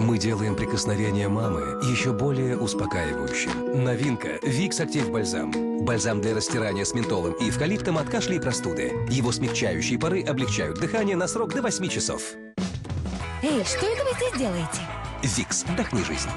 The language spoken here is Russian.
Мы делаем прикосновение мамы еще более успокаивающим. Новинка Викс Актив Бальзам. Бальзам для растирания с ментолом и эвкалиптом от кашля и простуды. Его смягчающие пары облегчают дыхание на срок до 8 часов. Эй, что это вы здесь делаете? Викс. Вдохни жизнь.